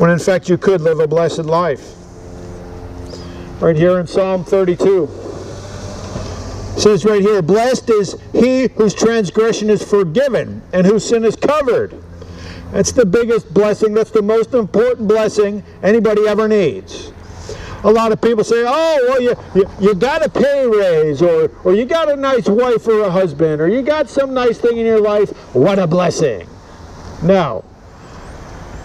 when in fact you could live a blessed life. Right here in Psalm 32. It says right here, Blessed is he whose transgression is forgiven and whose sin is covered. That's the biggest blessing. That's the most important blessing anybody ever needs. A lot of people say, oh, well, you, you, you got a pay raise, or, or you got a nice wife or a husband, or you got some nice thing in your life. What a blessing. No.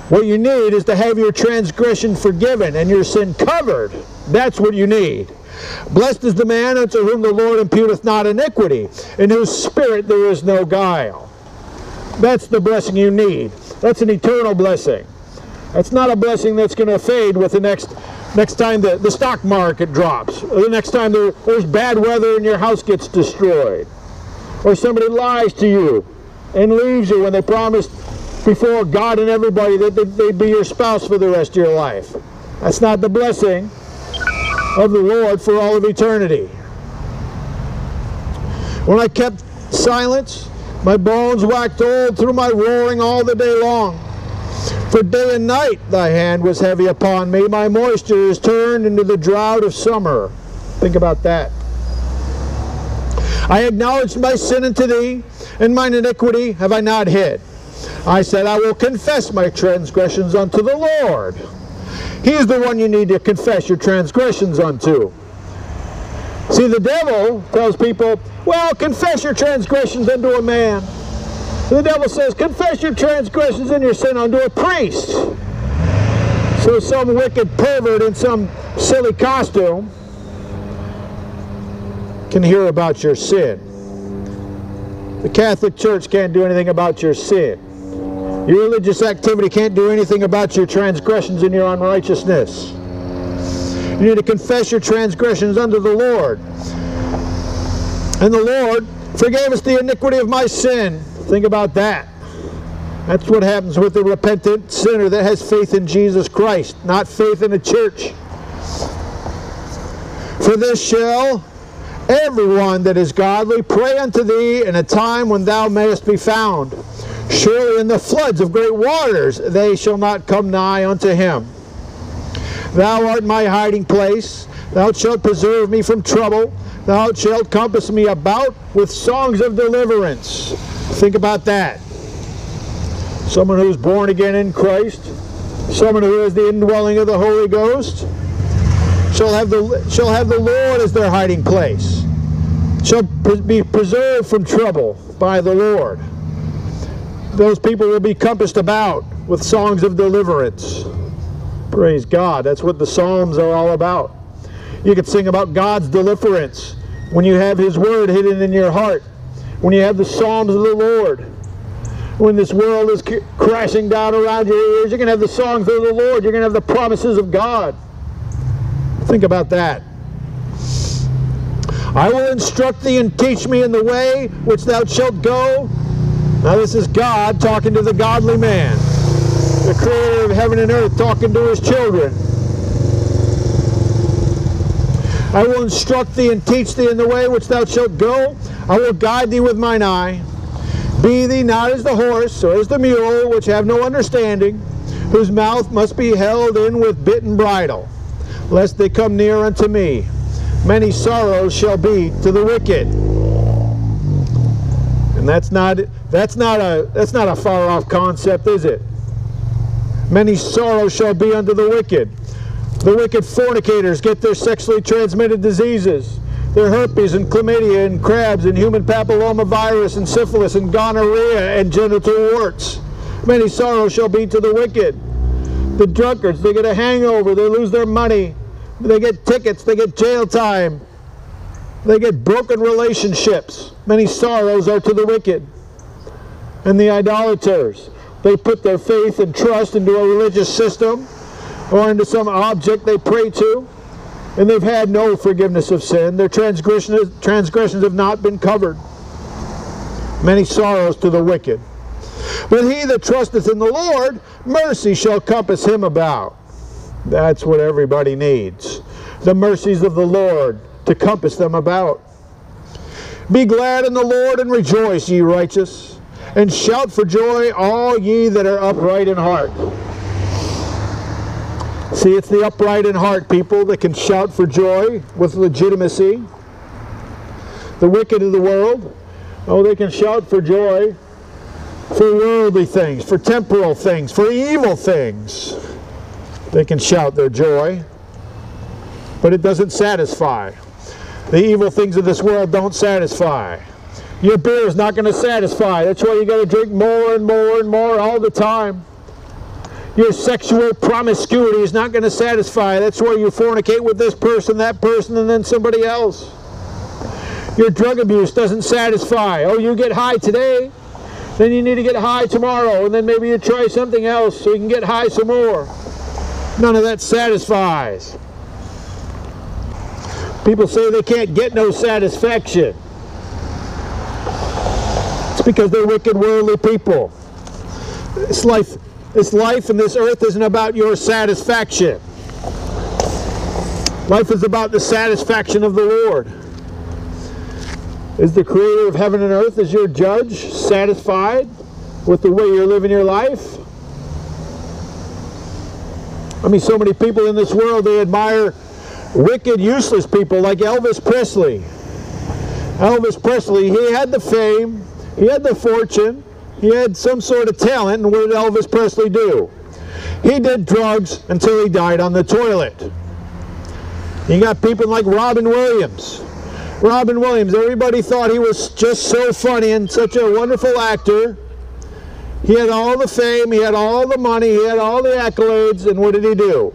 What you need is to have your transgression forgiven and your sin covered. That's what you need. Blessed is the man unto whom the Lord imputeth not iniquity, in whose spirit there is no guile. That's the blessing you need. That's an eternal blessing. That's not a blessing that's going to fade with the next next time the, the stock market drops, or the next time there, there's bad weather and your house gets destroyed, or somebody lies to you and leaves you when they promised before God and everybody that they'd be your spouse for the rest of your life. That's not the blessing of the Lord for all of eternity. When I kept silence, my bones waxed old through my roaring all the day long. For day and night thy hand was heavy upon me. My moisture is turned into the drought of summer. Think about that. I acknowledged my sin unto thee, and mine iniquity have I not hid. I said, I will confess my transgressions unto the Lord. He is the one you need to confess your transgressions unto. See, the devil tells people, well, confess your transgressions unto a man. The devil says, confess your transgressions and your sin unto a priest. So some wicked pervert in some silly costume can hear about your sin. The Catholic Church can't do anything about your sin. Your religious activity can't do anything about your transgressions and your unrighteousness. You need to confess your transgressions unto the Lord. And the Lord forgave us the iniquity of my sin. Think about that. That's what happens with the repentant sinner that has faith in Jesus Christ, not faith in a church. For this shall everyone that is godly pray unto thee in a time when thou mayest be found. Surely in the floods of great waters they shall not come nigh unto him. Thou art my hiding place. Thou shalt preserve me from trouble. Thou shalt compass me about with songs of deliverance. Think about that. Someone who's born again in Christ, someone who has the indwelling of the Holy Ghost, shall have the, shall have the Lord as their hiding place, shall be preserved from trouble by the Lord those people will be compassed about with songs of deliverance. Praise God. That's what the Psalms are all about. You could sing about God's deliverance when you have His Word hidden in your heart, when you have the Psalms of the Lord. When this world is crashing down around your ears, you're going to have the songs of the Lord. You're going to have the promises of God. Think about that. I will instruct thee and teach me in the way which thou shalt go. Now this is God talking to the godly man, the creator of heaven and earth talking to his children. I will instruct thee and teach thee in the way which thou shalt go. I will guide thee with mine eye. Be thee not as the horse or as the mule, which have no understanding, whose mouth must be held in with bit and bridle, lest they come near unto me. Many sorrows shall be to the wicked and that's not that's not a that's not a far off concept, is it? Many sorrows shall be unto the wicked. The wicked fornicators get their sexually transmitted diseases. Their herpes and chlamydia and crabs and human papillomavirus and syphilis and gonorrhea and genital warts. Many sorrows shall be to the wicked. The drunkards, they get a hangover, they lose their money, they get tickets, they get jail time, they get broken relationships. Many sorrows are to the wicked. And the idolaters, they put their faith and trust into a religious system or into some object they pray to, and they've had no forgiveness of sin. Their transgressions, transgressions have not been covered. Many sorrows to the wicked. But he that trusteth in the Lord, mercy shall compass him about. That's what everybody needs. The mercies of the Lord to compass them about. Be glad in the Lord and rejoice, ye righteous, and shout for joy, all ye that are upright in heart. See, it's the upright in heart people that can shout for joy with legitimacy. The wicked of the world, oh, they can shout for joy for worldly things, for temporal things, for evil things. They can shout their joy, but it doesn't satisfy. The evil things of this world don't satisfy. Your beer is not going to satisfy. That's why you got to drink more and more and more all the time. Your sexual promiscuity is not going to satisfy. That's why you fornicate with this person, that person, and then somebody else. Your drug abuse doesn't satisfy. Oh, you get high today, then you need to get high tomorrow, and then maybe you try something else so you can get high some more. None of that satisfies. People say they can't get no satisfaction. Because they're wicked, worldly people. This life, this life and this earth isn't about your satisfaction. Life is about the satisfaction of the Lord. Is the creator of heaven and earth, is your judge satisfied with the way you're living your life? I mean, so many people in this world, they admire wicked, useless people like Elvis Presley. Elvis Presley, he had the fame, he had the fortune, he had some sort of talent, and what did Elvis Presley do? He did drugs until he died on the toilet. You got people like Robin Williams. Robin Williams, everybody thought he was just so funny and such a wonderful actor. He had all the fame, he had all the money, he had all the accolades, and what did he do?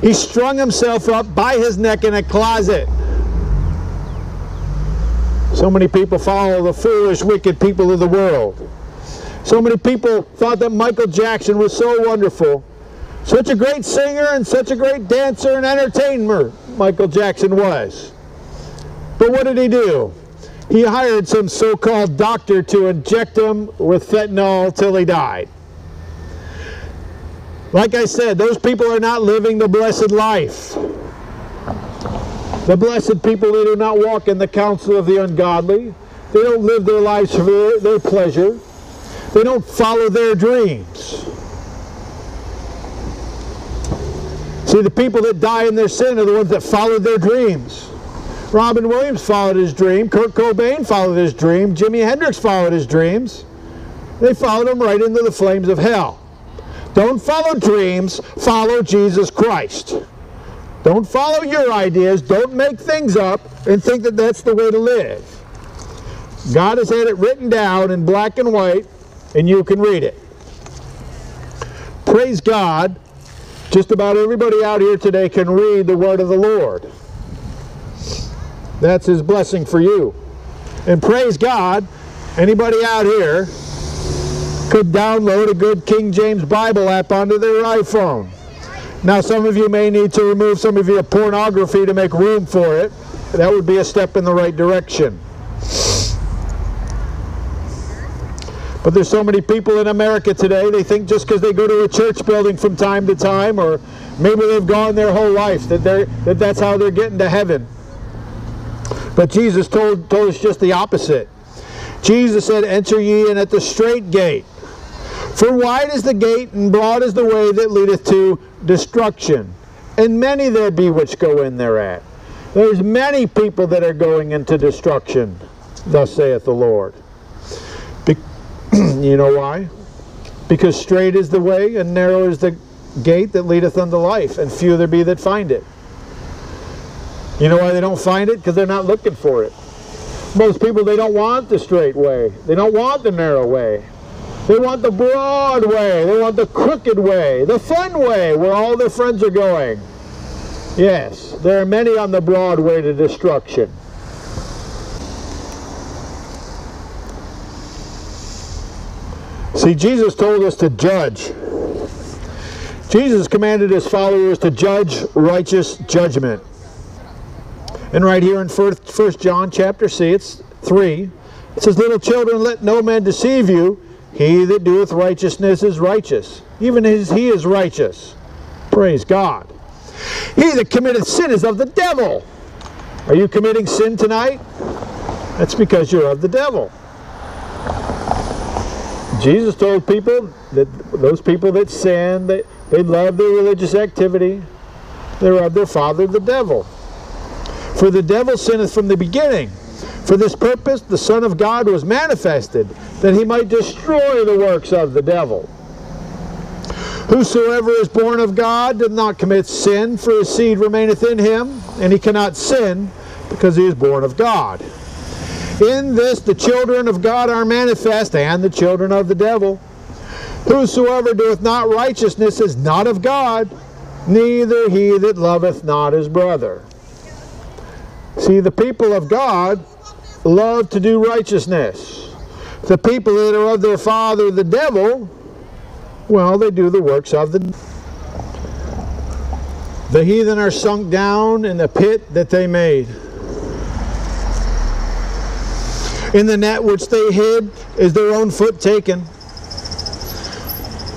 He strung himself up by his neck in a closet. So many people follow the foolish, wicked people of the world. So many people thought that Michael Jackson was so wonderful. Such a great singer and such a great dancer and entertainer, Michael Jackson was. But what did he do? He hired some so-called doctor to inject him with fentanyl till he died. Like I said, those people are not living the blessed life. The blessed people, they do not walk in the counsel of the ungodly. They don't live their lives for their, their pleasure. They don't follow their dreams. See, the people that die in their sin are the ones that followed their dreams. Robin Williams followed his dream. Kurt Cobain followed his dream. Jimi Hendrix followed his dreams. They followed him right into the flames of hell. Don't follow dreams, follow Jesus Christ. Don't follow your ideas. Don't make things up and think that that's the way to live. God has had it written down in black and white, and you can read it. Praise God. Just about everybody out here today can read the word of the Lord. That's his blessing for you. And praise God, anybody out here could download a good King James Bible app onto their iPhone. Now some of you may need to remove some of your pornography to make room for it. That would be a step in the right direction. But there's so many people in America today, they think just because they go to a church building from time to time, or maybe they've gone their whole life, that, they're, that that's how they're getting to heaven. But Jesus told, told us just the opposite. Jesus said, Enter ye in at the straight gate. For wide is the gate, and broad is the way that leadeth to destruction. And many there be which go in thereat. There's many people that are going into destruction, thus saith the Lord. Be you know why? Because straight is the way, and narrow is the gate that leadeth unto life, and few there be that find it. You know why they don't find it? Because they're not looking for it. Most people, they don't want the straight way. They don't want the narrow way. They want the broad way. They want the crooked way, the fun way, where all their friends are going. Yes, there are many on the broad way to destruction. See, Jesus told us to judge. Jesus commanded his followers to judge righteous judgment. And right here in First John chapter 6, 3, it says, Little children, let no man deceive you. He that doeth righteousness is righteous, even as he is righteous. Praise God. He that committeth sin is of the devil. Are you committing sin tonight? That's because you're of the devil. Jesus told people that those people that sin, that They love their religious activity. They're of their father, the devil. For the devil sinneth from the beginning. For this purpose the Son of God was manifested, that he might destroy the works of the devil. Whosoever is born of God doth not commit sin, for his seed remaineth in him, and he cannot sin, because he is born of God. In this the children of God are manifest, and the children of the devil. Whosoever doeth not righteousness is not of God, neither he that loveth not his brother. See, the people of God love to do righteousness. The people that are of their father, the devil, well, they do the works of the the heathen are sunk down in the pit that they made. In the net which they hid is their own foot taken.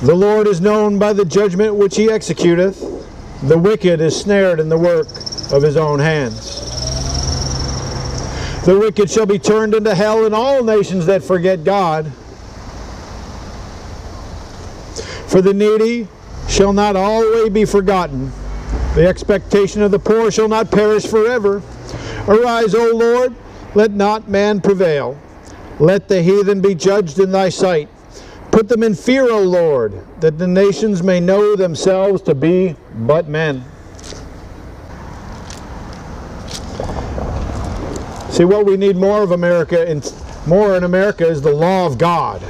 The Lord is known by the judgment which he executeth. The wicked is snared in the work of his own hands. The wicked shall be turned into hell and all nations that forget God. For the needy shall not always be forgotten. The expectation of the poor shall not perish forever. Arise, O Lord, let not man prevail. Let the heathen be judged in thy sight. Put them in fear, O Lord, that the nations may know themselves to be but men. See, what we need more of America, and more in America, is the law of God.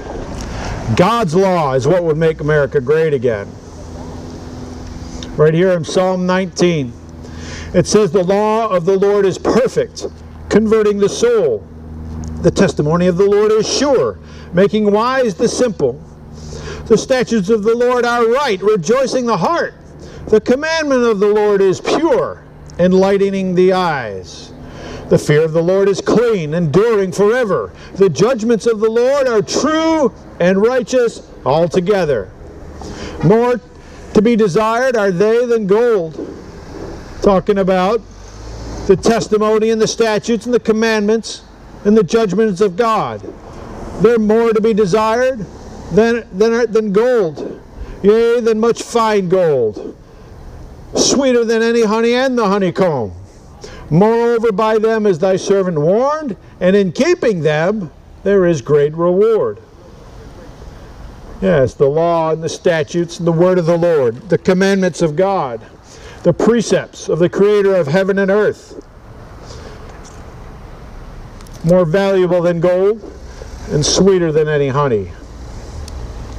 God's law is what would make America great again. Right here in Psalm 19, it says, The law of the Lord is perfect, converting the soul. The testimony of the Lord is sure, making wise the simple. The statutes of the Lord are right, rejoicing the heart. The commandment of the Lord is pure, enlightening the eyes. The fear of the Lord is clean, enduring forever. The judgments of the Lord are true and righteous altogether. More to be desired are they than gold. Talking about the testimony and the statutes and the commandments and the judgments of God. They're more to be desired than, than, than gold, yea, than much fine gold, sweeter than any honey and the honeycomb. Moreover, by them is thy servant warned, and in keeping them there is great reward. Yes, the law and the statutes and the word of the Lord, the commandments of God, the precepts of the Creator of heaven and earth. More valuable than gold and sweeter than any honey.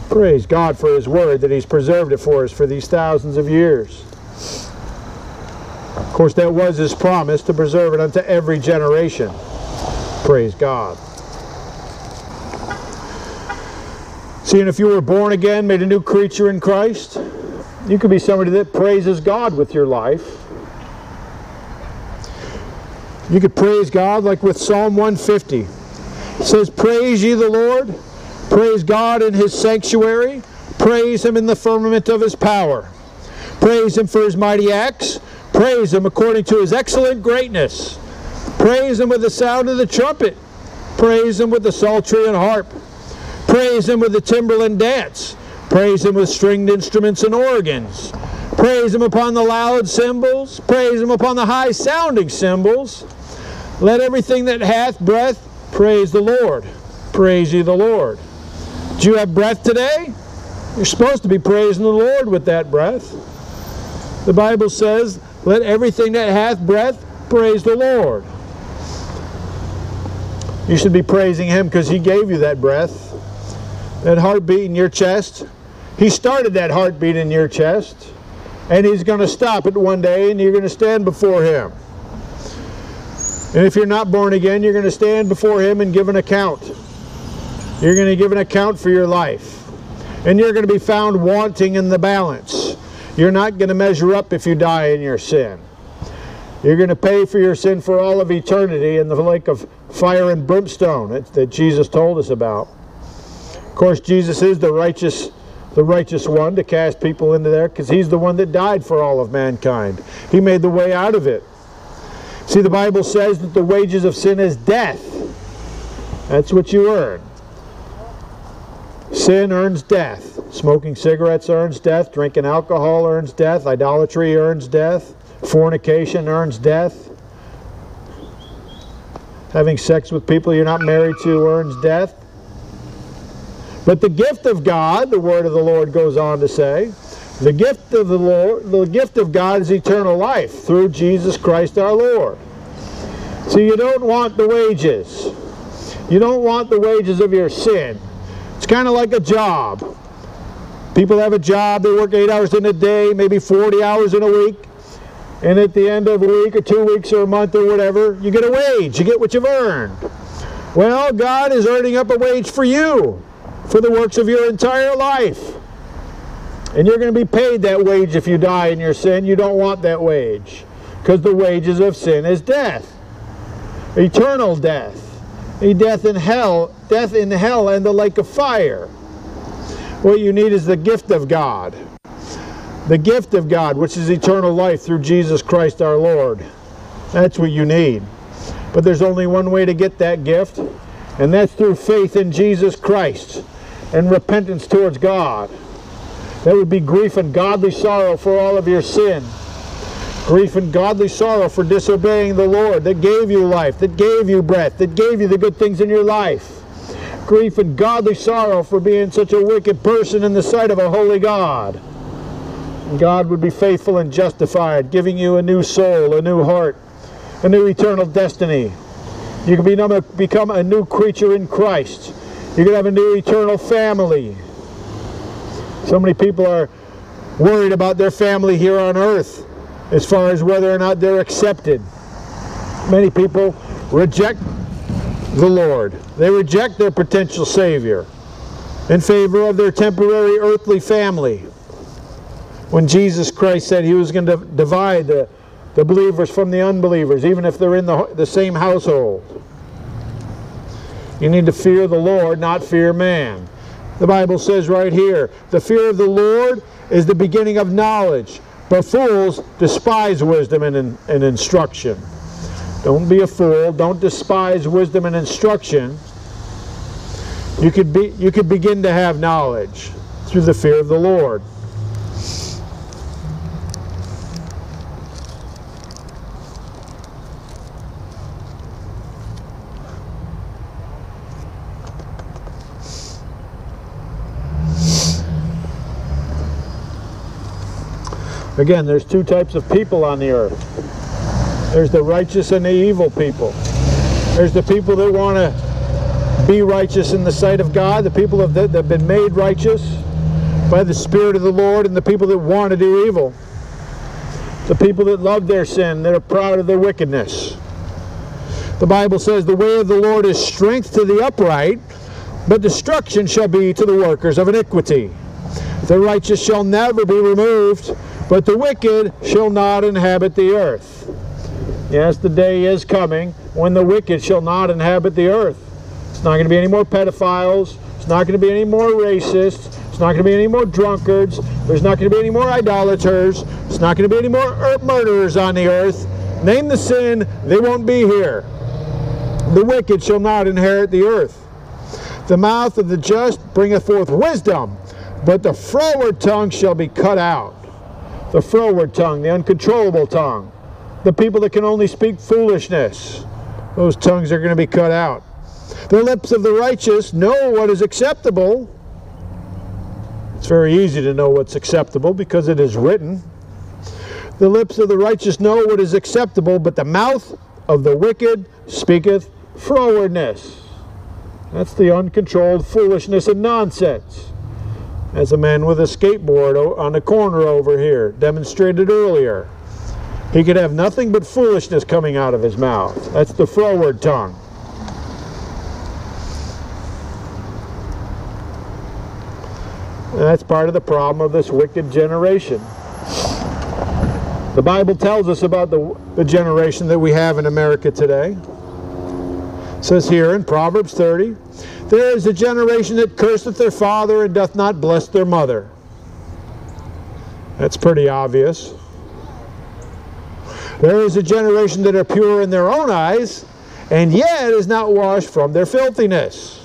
Praise God for His word that He's preserved it for us for these thousands of years. Of course, that was His promise to preserve it unto every generation. Praise God. Seeing if you were born again, made a new creature in Christ, you could be somebody that praises God with your life. You could praise God like with Psalm 150. It says, Praise ye the Lord, praise God in his sanctuary, praise him in the firmament of his power. Praise him for his mighty acts, praise him according to his excellent greatness. Praise him with the sound of the trumpet, praise him with the psaltery and harp. Praise him with the timbrel and dance. Praise him with stringed instruments and organs. Praise him upon the loud cymbals. Praise him upon the high sounding cymbals. Let everything that hath breath praise the Lord. Praise ye the Lord. Do you have breath today? You're supposed to be praising the Lord with that breath. The Bible says, Let everything that hath breath praise the Lord. You should be praising Him because He gave you that breath that heartbeat in your chest. He started that heartbeat in your chest, and He's going to stop it one day, and you're going to stand before Him. And if you're not born again, you're going to stand before Him and give an account. You're going to give an account for your life. And you're going to be found wanting in the balance. You're not going to measure up if you die in your sin. You're going to pay for your sin for all of eternity in the lake of fire and brimstone that, Jesus told us about. Of course, Jesus is the righteous, the righteous one to cast people into there because he's the one that died for all of mankind. He made the way out of it. See, the Bible says that the wages of sin is death. That's what you earn. Sin earns death. Smoking cigarettes earns death. Drinking alcohol earns death. Idolatry earns death. Fornication earns death. Having sex with people you're not married to earns death. But the gift of God, the word of the Lord goes on to say, the gift of the Lord, the gift of God is eternal life through Jesus Christ our Lord. So you don't want the wages. You don't want the wages of your sin. It's kind of like a job. People have a job, they work eight hours in a day, maybe 40 hours in a week. And at the end of a week or two weeks or a month or whatever, you get a wage. You get what you've earned. Well, God is earning up a wage for you for the works of your entire life. And you're going to be paid that wage if you die in your sin. You don't want that wage. Because the wages of sin is death. Eternal death. A death in hell, death in hell and the lake of fire. What you need is the gift of God. The gift of God, which is eternal life through Jesus Christ our Lord. That's what you need. But there's only one way to get that gift, and that's through faith in Jesus Christ and repentance towards God. That would be grief and godly sorrow for all of your sin. Grief and godly sorrow for disobeying the Lord that gave you life, that gave you breath, that gave you the good things in your life. Grief and godly sorrow for being such a wicked person in the sight of a holy God. And God would be faithful and justified, giving you a new soul, a new heart, a new eternal destiny. You can become a new creature in Christ. You can have a new eternal family. So many people are worried about their family here on earth as far as whether or not they're accepted. Many people reject the Lord. They reject their potential Savior in favor of their temporary earthly family. When Jesus Christ said he was going to divide the, the believers from the unbelievers, even if they're in the, the same household. You need to fear the Lord, not fear man. The Bible says right here, the fear of the Lord is the beginning of knowledge, but fools despise wisdom and, and instruction. Don't be a fool. Don't despise wisdom and instruction. You could, be, you could begin to have knowledge through the fear of the Lord. Again, there's two types of people on the earth. There's the righteous and the evil people. There's the people that want to be righteous in the sight of God, the people that have been made righteous by the Spirit of the Lord, and the people that want to do evil. The people that love their sin, that are proud of their wickedness. The Bible says, The way of the Lord is strength to the upright, but destruction shall be to the workers of iniquity. The righteous shall never be removed, but the wicked shall not inhabit the earth. Yes, the day is coming when the wicked shall not inhabit the earth. It's not going to be any more pedophiles. It's not going to be any more racists. It's not going to be any more drunkards. There's not going to be any more idolaters. It's not going to be any more murderers on the earth. Name the sin, they won't be here. The wicked shall not inherit the earth. The mouth of the just bringeth forth wisdom, but the froward tongue shall be cut out the froward tongue, the uncontrollable tongue, the people that can only speak foolishness. Those tongues are going to be cut out. The lips of the righteous know what is acceptable. It's very easy to know what's acceptable because it is written. The lips of the righteous know what is acceptable, but the mouth of the wicked speaketh frowardness. That's the uncontrolled foolishness and nonsense as a man with a skateboard on the corner over here demonstrated earlier. He could have nothing but foolishness coming out of his mouth. That's the forward tongue. And that's part of the problem of this wicked generation. The Bible tells us about the, the generation that we have in America today. It says here in Proverbs 30, there is a generation that curseth their father and doth not bless their mother. That's pretty obvious. There is a generation that are pure in their own eyes, and yet is not washed from their filthiness.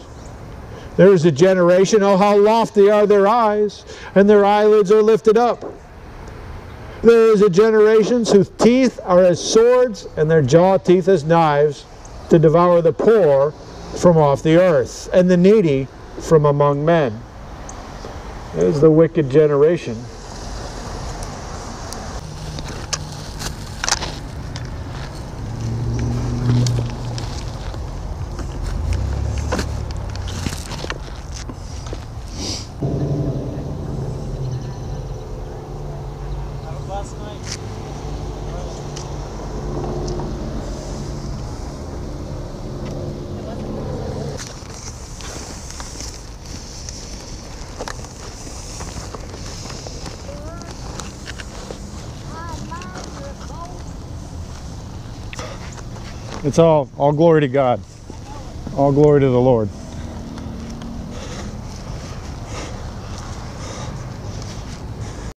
There is a generation, oh, how lofty are their eyes, and their eyelids are lifted up. There is a generation whose teeth are as swords, and their jaw teeth as knives, to devour the poor from off the earth, and the needy from among men. There's the wicked generation. Have a blessed night. It's all all glory to God. All glory to the Lord.